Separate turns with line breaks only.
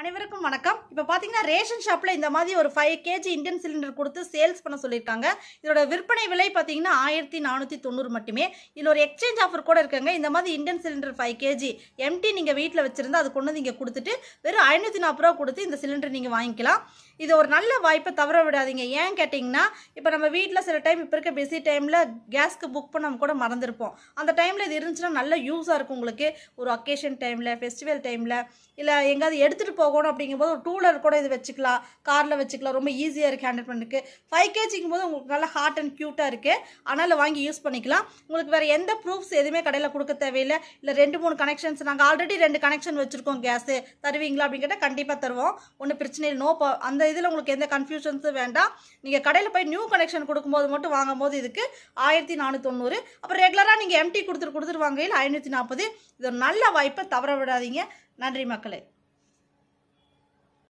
அனைவருக்கும் வணக்கம். இப்போ பார்த்தீங்கன்னா ரேஷன் ஷாப்பில் இந்த மாதிரி ஒரு ஃபைவ் கேஜி இண்டியன் சிலிண்டர் கொடுத்து சேல்ஸ் பண்ண சொல்லியிருக்காங்க. இதோட விற்பனை விலை பார்த்தீங்கன்னா ஆயிரத்தி நானூற்றி தொண்ணூறு மட்டுமே. இதில் ஒரு எக்ஸ்சேஞ்ச் ஆஃபர் கூட இருக்காங்க. இந்த மாதிரி Indian cylinder five KG empty நீங்கள் வீட்டில் வச்சுருந்தா அது கொண்டு வந்து கொடுத்துட்டு வெறும் ஐநூற்றி நாற்பது ரூபா கொடுத்து இந்த சிலிண்டர் நீங்கள் வாங்கிக்கலாம். இது ஒரு நல்ல வாய்ப்பை தவற விடாதீங்க. ஏன் கேட்டிங்கன்னா இப்போ நம்ம வீட்டில் சில டைம் இப்போ இருக்க பிஸி டைமில் கேஸ்க்கு புக் பண்ண கூட மறந்துருப்போம். அந்த டைமில் இது இருந்துச்சுன்னா நல்ல யூஸாக இருக்கும் உங்களுக்கு. ஒரு அக்கேஷன் டைமில் ஃபெஸ்டிவல் டைமில் இல்லை எங்கேயாவது எடுத்துகிட்டு போக போகணும் அப்படிங்கும்போது ஒரு டூலர் கூட இது வச்சுக்கலாம். காரில் வச்சுக்கலாம். ரொம்ப ஈஸியாக இருக்குது ஹேண்டில் பண்ணுறதுக்கு ஃபைவ் கேஜிங்கும் போது உங்களுக்கு நல்லா ஹார்ட் அண்ட் க்யூட்டாக இருக்குது அதனால் வாங்கி யூஸ் பண்ணிக்கலாம். உங்களுக்கு வேறு எந்த ப்ரூஃப்ஸ் எதுவுமே கடையில் கொடுக்க தேவையில்லை. இல்லை ரெண்டு மூணு கனெக்ஷன்ஸ் நாங்கள் ஆல்ரெடி ரெண்டு கனெக்ஷன் வச்சுருக்கோம் கேஸு தருவீங்களா அப்படின்னு கேட்டால் கண்டிப்பாக தருவோம். ஒன்றும் பிரச்சனை இல்லை. நோ அந்த இதில் உங்களுக்கு எந்த கன்ஃபியூஷன்ஸும் வேண்டாம். நீங்கள் கடையில் போய் நியூ கனெக்ஷன் கொடுக்கும்போது மட்டும் வாங்கும்போது இதுக்கு ஆயிரத்தி நானூற்றொண்ணூறு அப்புறம் ரெகுலராக நீங்கள் எம்டி கொடுத்துட்டு கொடுத்துட்டு வாங்கையில் ஐநூற்றி நாற்பது இது ஒரு நல்ல வாய்ப்பை தவற விடாதீங்க. நன்றி மக்களே.